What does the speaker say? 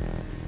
Yeah.